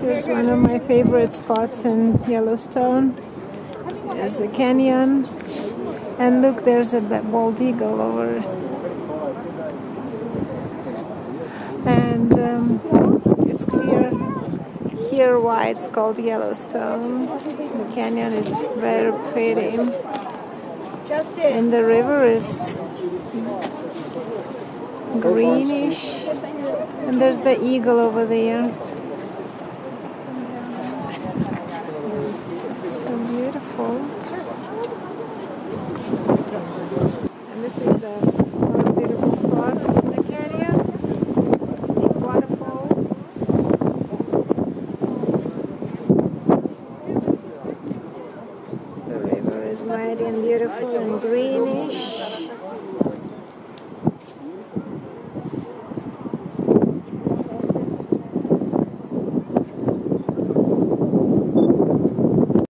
Here's one of my favorite spots in Yellowstone. There's the canyon. And look, there's a bald eagle over. And um, it's clear here why it's called Yellowstone. The canyon is very pretty. And the river is greenish. And there's the eagle over there. So beautiful. And this is the most beautiful spot in the canyon. Waterfall. The river is mighty and beautiful and green.